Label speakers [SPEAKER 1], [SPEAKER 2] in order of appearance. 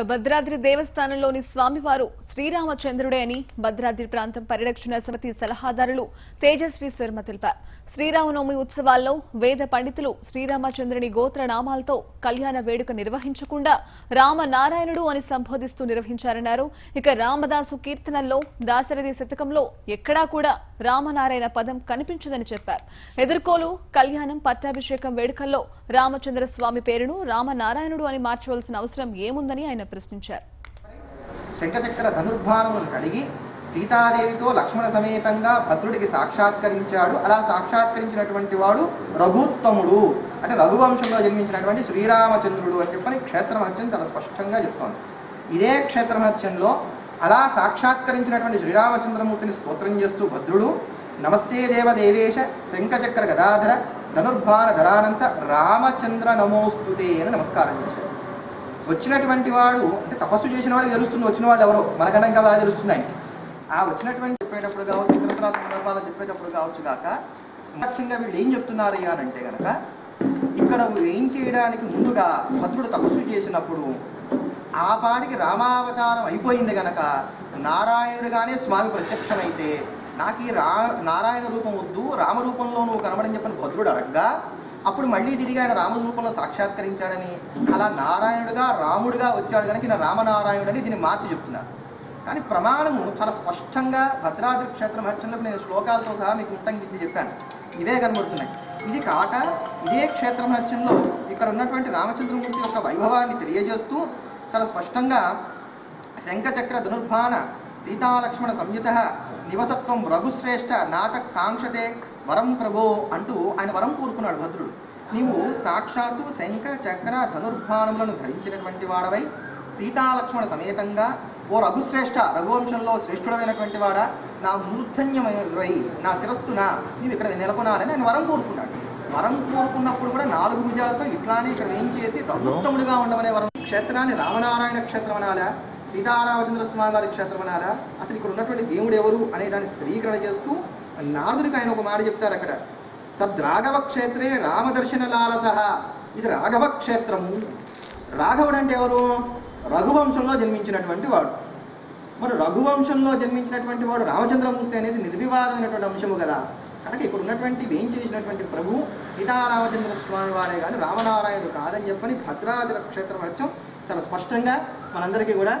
[SPEAKER 1] భద్రాద్రి దేవస్థానంలోని స్వామివారు శ్రీరామచంద్రుడే అని భద్రాద్రి ప్రాంతం పరిరక్షణ సమితి సలహాదారులు తేజస్వి శర్మ తెలిపారు. శ్రీరామనవమి ఉత్సవాల్లో వేద పండితులు శ్రీరామచంద్రుని గోత్ర నామాలతో కళ్యాణ వేడుక నిర్వహించకుండా రామనారాయణుడు అని సంబోధిస్తూ నిర్వహించారన్నారు. ఇక రామదాసు కీర్తనల్లో దాశరథి శతకంలో ఎక్కడా కూడా రామనారాయణ పదం కనిపించదని చెప్పారు. ఎదుర్కోలు కళ్యాణం పట్టాభిషేకం వేడుకల్లో రామచంద్ర స్వామి పేరును రామనారాయణుడు అని మార్చవలసిన అవసరం ఏముందని ఆయన ప్రశ్నించారు.
[SPEAKER 2] శంఖచక్ర ధనుర్భానములు కలిగి సీతాదేవితో లక్ష్మణ సమేతంగా భద్రుడికి సాక్షాత్కరించాడు. అలా సాక్షాత్కరించినటువంటి వాడు రఘుత్తముడు. అంటే రఘువంశంలో జన్మించినటువంటి శ్రీరామచంద్రుడు అని చెప్పని క్షేత్రమహత్యం చాలా స్పష్టంగా చెప్తోంది. ఇదే క్షేత్రమహత్యంలో అలా సాక్షాత్కరించినటువంటి శ్రీరామచంద్రమూర్తిని స్తోత్రం చేస్తూ భద్రుడు నమస్తే దేవ దేవేశ శంఖచక్ర గదాధర ధనుర్భాన ధరానంత రామచంద్ర నమోస్తుతే అని నమస్కారం చేశాడు. వచ్చినటువంటి వాడు అంటే తపస్సు చేసిన వాడు తెలుస్తుంది వచ్చిన వాళ్ళు ఎవరో. మనకన్నా ఇంకా బాగా తెలుస్తుంది ఆయనకి. ఆ వచ్చినటువంటి చెప్పేటప్పుడు కావచ్చు ఇతరత్ర సందర్భాలు చెప్పేటప్పుడు కావచ్చు కాక ముఖ్యంగా వీళ్ళు ఏం చెప్తున్నారు అని అంటే కనుక ఇక్కడ ఏం చేయడానికి ముందుగా భద్రుడు తపస్సు చేసినప్పుడు ఆ పాటికి రామావతారం అయిపోయింది గనక నారాయణుడిగానే స్వామి ప్రత్యక్షమైతే నాకు ఈ రా నారాయణ రూపం వద్దు రామరూపంలో నువ్వు కనబడని చెప్పని భద్రుడు అడగ్గా అప్పుడు మళ్ళీ తిరిగి ఆయన రామ రూపంలో సాక్షాత్కరించాడని అలా నారాయణుడుగా రాముడుగా వచ్చాడు కనుక ఈయన రామనారాయణుడని దీన్ని మార్చి చెప్తున్నారు. కానీ ప్రమాణము చాలా స్పష్టంగా భద్రాద్రి క్షేత్ర హర్చంలో నేను శ్లోకాలతో సహా మీకు ఉంటానికి చెప్పాను. ఇవే కనబడుతున్నాయి. ఇది కాక ఇదే క్షేత్ర మహత్యంలో ఇక్కడ ఉన్నటువంటి రామచంద్రమూర్తి యొక్క వైభవాన్ని తెలియజేస్తూ చాలా స్పష్టంగా శంఖచక్ర ధనుర్భాన సీతాలక్ష్మణ సంయుత నివసత్వం రఘుశ్రేష్ఠ నాక కాంక్షతే వరం ప్రభో అంటూ ఆయన వరం కోరుకున్నాడు భద్రుడు. నీవు సాక్షాత్తు శంఖ చక్ర ధనుర్భాణములను ధరించినటువంటి వాడవై సీతాలక్ష్మణ సమేతంగా ఓ రఘుశ్రేష్ఠ రఘువంశంలో శ్రేష్ఠుడమైనటువంటి వాడ నా మూర్ధన్యమైనవై నా శిరస్సున నీవు ఇక్కడ నెలకొనాలని ఆయన వరం కోరుకున్నాడు. వరం కోరుకున్నప్పుడు కూడా నాలుగు భుజాలతో ఇట్లానే ఇక్కడ ఏం చేసి ప్రభుత్వముడిగా ఉండమనే వరం. క్షేత్రాన్ని రామనారాయణ క్షేత్రం అనాలా? సీతారామచంద్ర స్వామి వారి క్షేత్రం అనాలా? అసలు ఇక్కడ ఉన్నటువంటి దేవుడు ఎవరు అనే దాన్ని స్థిరీకరణ చేస్తూ నారదుడికి ఆయన ఒక మాట చెప్తారు అక్కడ. సద్రాఘవ క్షేత్రే రామదర్శన లాలస ఇది రాఘవ క్షేత్రము. రాఘవుడు అంటే ఎవరు? రఘువంశంలో జన్మించినటువంటి వాడు. మరి రఘువంశంలో జన్మించినటువంటి వాడు రామచంద్రమూర్తి అనేది నిర్వివాదమైనటువంటి అంశము కదా. కనుక ఇక్కడ ఉన్నటువంటి వేం చేసినటువంటి ప్రభు? సీతారామచంద్ర స్వామి వారే కానీ రామనారాయణుడు కాదని చెప్పని భద్రాచల క్షేత్రం వచ్చాం చాలా స్పష్టంగా మనందరికీ కూడా